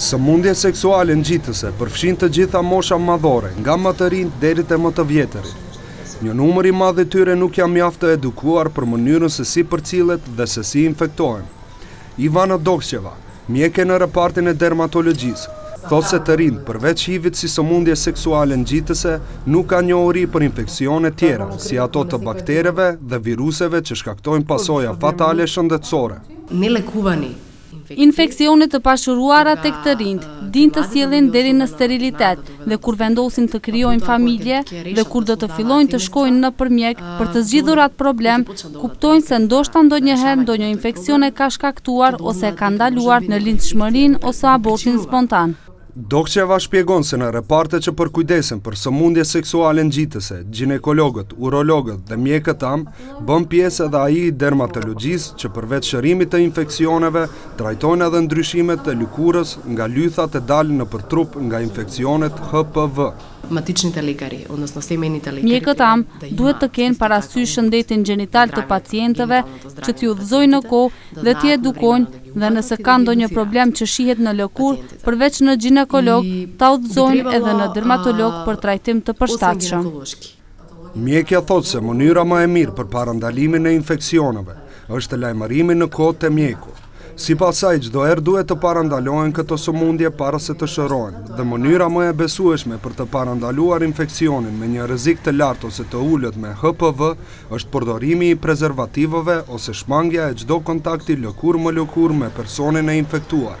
Sëmundje seksuale ngjitëse përfshin të gjitha mosha madhore, nga më të rinjtë deri te më të vjetërit. Një numër i madh i tyre nuk janë mjaft të edukuar për mënyrën se si përcillet dhe se si infektohen. Ivana Dokçeva, mjeke në repartin e dermatologjisë, thotë se të rinjtë përveç HIV-it si sëmundje seksuale ngjitëse, nuk kanë njohuri për infeksione tjera, si ato të baktereve dhe viruseve që shkaktojnë pasoja fatale shëndetësore. Infeksione të pashëruara tek të rinjtë dinë të sjellin deri në sterilitet dhe kur vendosin të krijojnë familje dhe kur do të fillojnë të shkojnë nëpër mjekë për të zgjidhur atë problem, kuptojnë se ndoshta ndonjëherë ndonjë infeksion e ka shkaktuar ose e ka ndaluar në lindshmërinë ose abortin spontan. Dokçeva shpjegon se në reparte që përkujdesen për sëmundje seksuale ngjitëse, gjinekologët, urologët dhe mjekët amë, bën pjesë edhe ai i dermatologjisë që përveç shërimit të infeksioneve, trajtojnë edhe ndryshimet te lëkurës nga lythat e dalë nëpër trup nga infeksionet HPV. Matičnite lekari, odnosno semejnite lekari, Mjekët amë duhet të kenë parasysh shëndetin gjenital të pacientëve që t'i udhëzojnë në kohë dhe t'i edukojnë dhe nëse ka ndonjë problem që shihet në lëkurë, përveç në gjinekolog, ta udhëzojnë edhe në dermatolog për trajtim të përshtatshëm. Mjekja thotë se mënyra më e mirë për parandalimin e infeksioneve është lajmërimi në kohë te mjeku. Sipas saj, çdoherë duhet të parandalohen këto sëmundje para se të shërohen, dhe mënyra më e besueshme për të parandaluar infeksionin me një rrezik të lartë ose të ulët me HPV, është përdorimi i prezervativëve ose shmangja e çdo kontakti lëkurë më lëkurë me personin e infektuar.